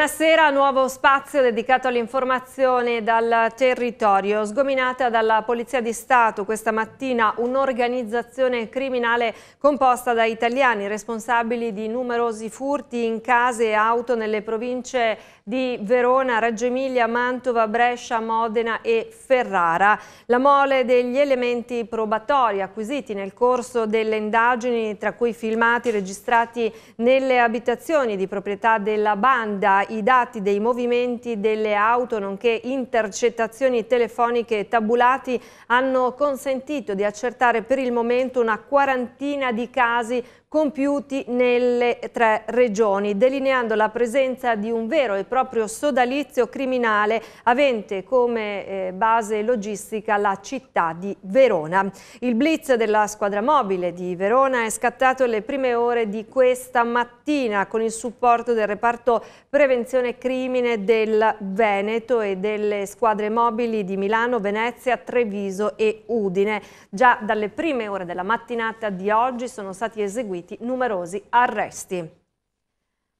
ahora sé Buonasera, nuovo spazio dedicato all'informazione dal territorio. Sgominata dalla Polizia di Stato questa mattina un'organizzazione criminale composta da italiani responsabili di numerosi furti in case e auto nelle province di Verona, Reggio Emilia, Mantova, Brescia, Modena e Ferrara. La mole degli elementi probatori acquisiti nel corso delle indagini, tra cui filmati registrati nelle abitazioni di proprietà della banda, i dati dei movimenti delle auto, nonché intercettazioni telefoniche tabulati, hanno consentito di accertare per il momento una quarantina di casi compiuti nelle tre regioni, delineando la presenza di un vero e proprio sodalizio criminale avente come eh, base logistica la città di Verona. Il blitz della squadra mobile di Verona è scattato alle prime ore di questa mattina con il supporto del reparto prevenzione crimine del Veneto e delle squadre mobili di Milano, Venezia, Treviso e Udine. Già dalle prime ore della mattinata di oggi sono stati eseguiti numerosi arresti.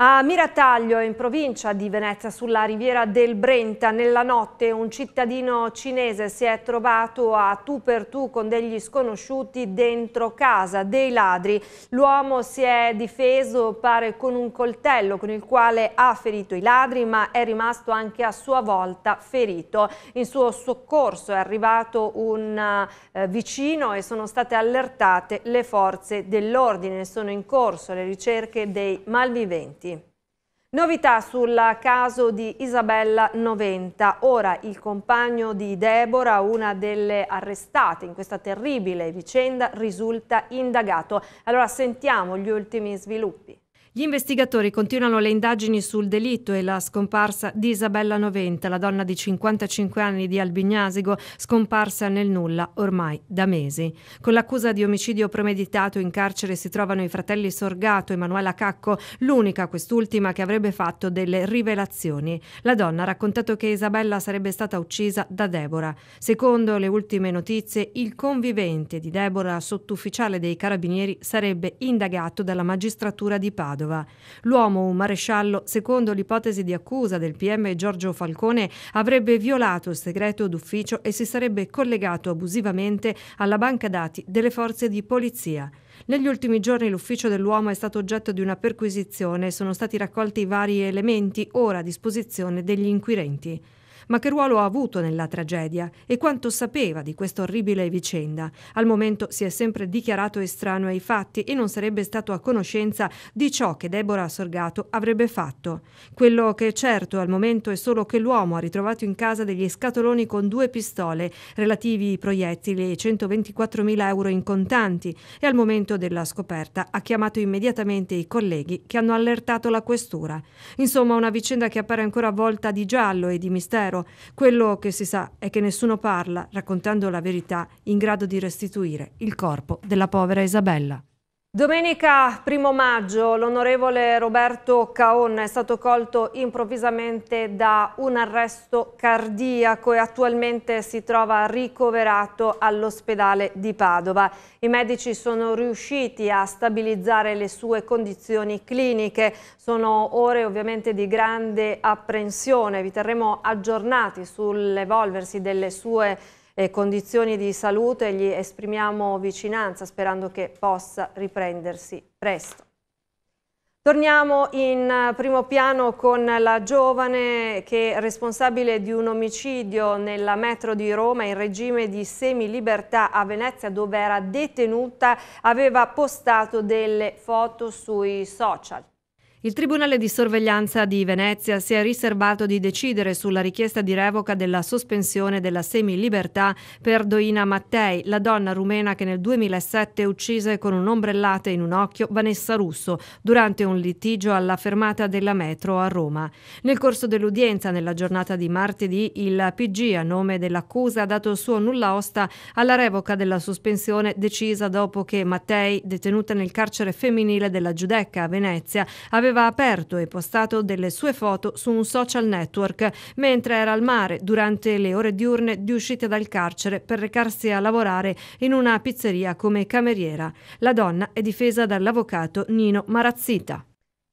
A Mirataglio, in provincia di Venezia, sulla riviera del Brenta, nella notte un cittadino cinese si è trovato a tu per tu con degli sconosciuti dentro casa, dei ladri. L'uomo si è difeso, pare, con un coltello con il quale ha ferito i ladri, ma è rimasto anche a sua volta ferito. In suo soccorso è arrivato un eh, vicino e sono state allertate le forze dell'ordine. Sono in corso le ricerche dei malviventi. Novità sul caso di Isabella Noventa. Ora il compagno di Deborah, una delle arrestate in questa terribile vicenda, risulta indagato. Allora sentiamo gli ultimi sviluppi. Gli investigatori continuano le indagini sul delitto e la scomparsa di Isabella Noventa, la donna di 55 anni di Albignasigo, scomparsa nel nulla ormai da mesi. Con l'accusa di omicidio premeditato in carcere si trovano i fratelli Sorgato e Emanuela Cacco, l'unica quest'ultima che avrebbe fatto delle rivelazioni. La donna ha raccontato che Isabella sarebbe stata uccisa da Deborah. Secondo le ultime notizie, il convivente di Deborah, sottufficiale dei carabinieri, sarebbe indagato dalla magistratura di Padova. Padova. L'uomo, un maresciallo, secondo l'ipotesi di accusa del PM Giorgio Falcone, avrebbe violato il segreto d'ufficio e si sarebbe collegato abusivamente alla banca dati delle forze di polizia. Negli ultimi giorni l'ufficio dell'uomo è stato oggetto di una perquisizione e sono stati raccolti vari elementi ora a disposizione degli inquirenti. Ma che ruolo ha avuto nella tragedia e quanto sapeva di questa orribile vicenda? Al momento si è sempre dichiarato estraneo ai fatti e non sarebbe stato a conoscenza di ciò che Deborah Sorgato avrebbe fatto. Quello che è certo al momento è solo che l'uomo ha ritrovato in casa degli scatoloni con due pistole, relativi proiettili e 124.000 euro in contanti e al momento della scoperta ha chiamato immediatamente i colleghi che hanno allertato la questura. Insomma, una vicenda che appare ancora avvolta di giallo e di mistero quello che si sa è che nessuno parla, raccontando la verità, in grado di restituire il corpo della povera Isabella. Domenica 1 maggio l'onorevole Roberto Caon è stato colto improvvisamente da un arresto cardiaco e attualmente si trova ricoverato all'ospedale di Padova. I medici sono riusciti a stabilizzare le sue condizioni cliniche. Sono ore ovviamente di grande apprensione. Vi terremo aggiornati sull'evolversi delle sue eh, condizioni di salute gli esprimiamo vicinanza sperando che possa riprendersi presto. Torniamo in eh, primo piano con la giovane che è responsabile di un omicidio nella metro di Roma in regime di semilibertà a Venezia dove era detenuta, aveva postato delle foto sui social. Il Tribunale di sorveglianza di Venezia si è riservato di decidere sulla richiesta di revoca della sospensione della semilibertà per Doina Mattei, la donna rumena che nel 2007 uccise con un'ombrellata in un occhio Vanessa Russo durante un litigio alla fermata della metro a Roma. Nel corso dell'udienza, nella giornata di martedì, il PG, a nome dell'accusa, ha dato il suo nulla osta alla revoca della sospensione decisa dopo che Mattei, detenuta nel carcere femminile della Giudecca a Venezia, aveva aveva aperto e postato delle sue foto su un social network mentre era al mare durante le ore diurne di uscita dal carcere per recarsi a lavorare in una pizzeria come cameriera. La donna è difesa dall'avvocato Nino Marazzita.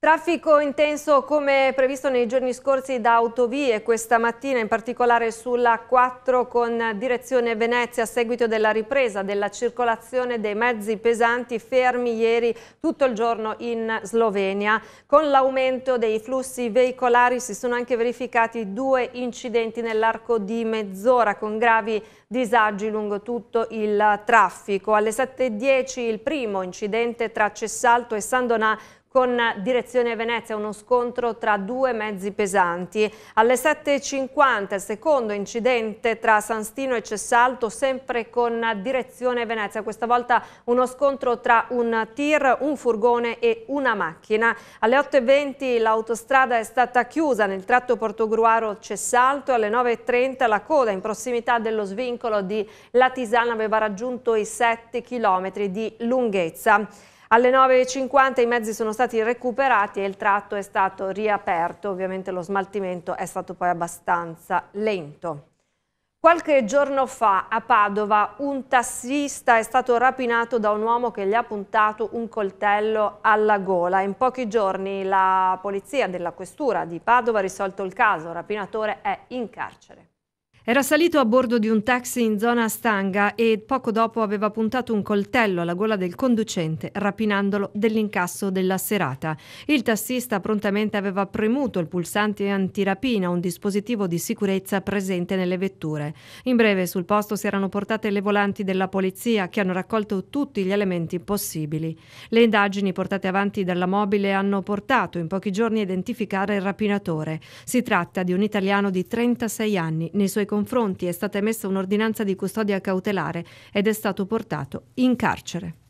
Traffico intenso come previsto nei giorni scorsi da autovie questa mattina, in particolare sulla 4 con direzione Venezia a seguito della ripresa della circolazione dei mezzi pesanti fermi ieri tutto il giorno in Slovenia. Con l'aumento dei flussi veicolari si sono anche verificati due incidenti nell'arco di mezz'ora con gravi disagi lungo tutto il traffico. Alle 7.10 il primo incidente tra Cessalto e San Donà con direzione Venezia uno scontro tra due mezzi pesanti. Alle 7.50 il secondo incidente tra San Stino e Cessalto sempre con direzione Venezia, questa volta uno scontro tra un tir, un furgone e una macchina. Alle 8.20 l'autostrada è stata chiusa nel tratto Portogruaro-Cessalto alle 9.30 la coda in prossimità dello svincolo di Latisana aveva raggiunto i 7 km di lunghezza. Alle 9.50 i mezzi sono stati recuperati e il tratto è stato riaperto, ovviamente lo smaltimento è stato poi abbastanza lento. Qualche giorno fa a Padova un tassista è stato rapinato da un uomo che gli ha puntato un coltello alla gola. In pochi giorni la polizia della questura di Padova ha risolto il caso, il rapinatore è in carcere. Era salito a bordo di un taxi in zona Stanga e poco dopo aveva puntato un coltello alla gola del conducente, rapinandolo dell'incasso della serata. Il tassista prontamente aveva premuto il pulsante antirapina, un dispositivo di sicurezza presente nelle vetture. In breve sul posto si erano portate le volanti della polizia che hanno raccolto tutti gli elementi possibili. Le indagini portate avanti dalla mobile hanno portato in pochi giorni a identificare il rapinatore. Si tratta di un italiano di 36 anni. Nei suoi confronti è stata emessa un'ordinanza di custodia cautelare ed è stato portato in carcere.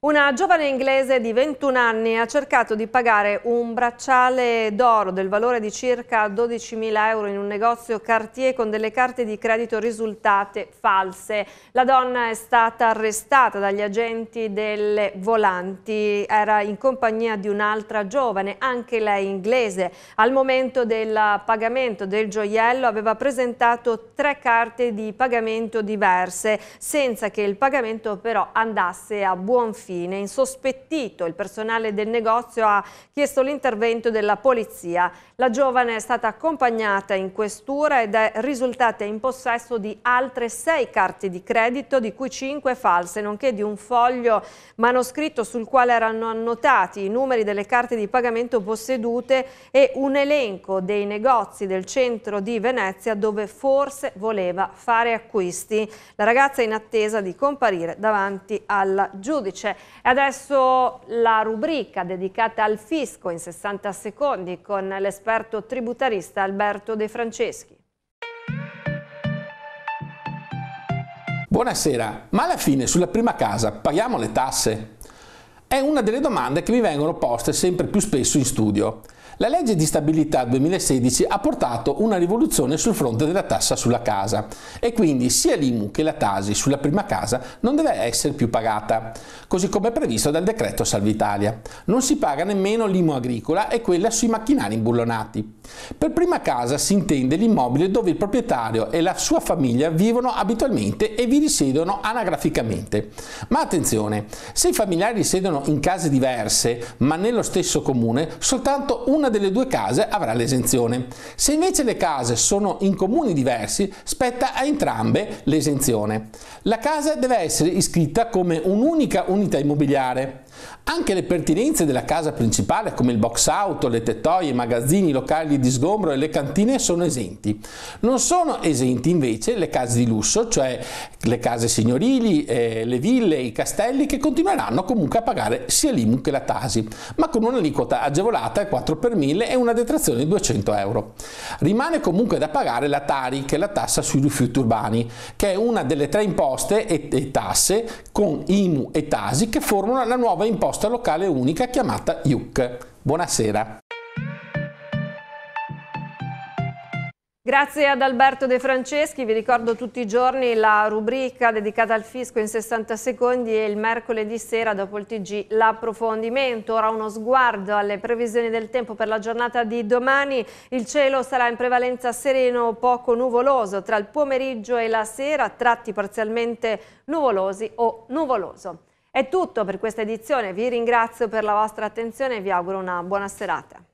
Una giovane inglese di 21 anni ha cercato di pagare un bracciale d'oro del valore di circa 12.000 euro in un negozio Cartier con delle carte di credito risultate false. La donna è stata arrestata dagli agenti delle volanti, era in compagnia di un'altra giovane, anche lei inglese. Al momento del pagamento del gioiello aveva presentato tre carte di pagamento diverse, senza che il pagamento però andasse a buon fine fine. Insospettito il personale del negozio ha chiesto l'intervento della polizia. La giovane è stata accompagnata in questura ed è risultata in possesso di altre sei carte di credito, di cui cinque false, nonché di un foglio manoscritto sul quale erano annotati i numeri delle carte di pagamento possedute e un elenco dei negozi del centro di Venezia dove forse voleva fare acquisti. La ragazza è in attesa di comparire davanti al giudice. E adesso la rubrica dedicata al fisco in 60 secondi con l'esperto tributarista Alberto De Franceschi. Buonasera, ma alla fine sulla prima casa paghiamo le tasse? È una delle domande che mi vengono poste sempre più spesso in studio. La legge di stabilità 2016 ha portato una rivoluzione sul fronte della tassa sulla casa e quindi sia l'IMU che la Tasi sulla prima casa non deve essere più pagata, così come previsto dal decreto Salvi Italia. Non si paga nemmeno l'IMU agricola e quella sui macchinari imbullonati. Per prima casa si intende l'immobile dove il proprietario e la sua famiglia vivono abitualmente e vi risiedono anagraficamente. Ma attenzione, se i familiari risiedono in case diverse ma nello stesso comune, soltanto una una delle due case avrà l'esenzione. Se invece le case sono in comuni diversi, spetta a entrambe l'esenzione. La casa deve essere iscritta come un'unica unità immobiliare. Anche le pertinenze della casa principale come il box auto, le tettoie, i magazzini, i locali di sgombro e le cantine sono esenti. Non sono esenti invece le case di lusso, cioè le case signorili, eh, le ville, i castelli che continueranno comunque a pagare sia l'IMU che la Tasi, ma con un'aliquota agevolata al 4 per 1000 e una detrazione di 200 euro. Rimane comunque da pagare la Tari, che è la tassa sui rifiuti urbani, che è una delle tre imposte e, e tasse con IMU e Tasi che formano la nuova imposta imposta locale unica chiamata IUC. Buonasera. Grazie ad Alberto De Franceschi, vi ricordo tutti i giorni la rubrica dedicata al fisco in 60 secondi e il mercoledì sera dopo il TG l'approfondimento. Ora uno sguardo alle previsioni del tempo per la giornata di domani. Il cielo sarà in prevalenza sereno poco nuvoloso tra il pomeriggio e la sera, tratti parzialmente nuvolosi o nuvoloso. È tutto per questa edizione, vi ringrazio per la vostra attenzione e vi auguro una buona serata.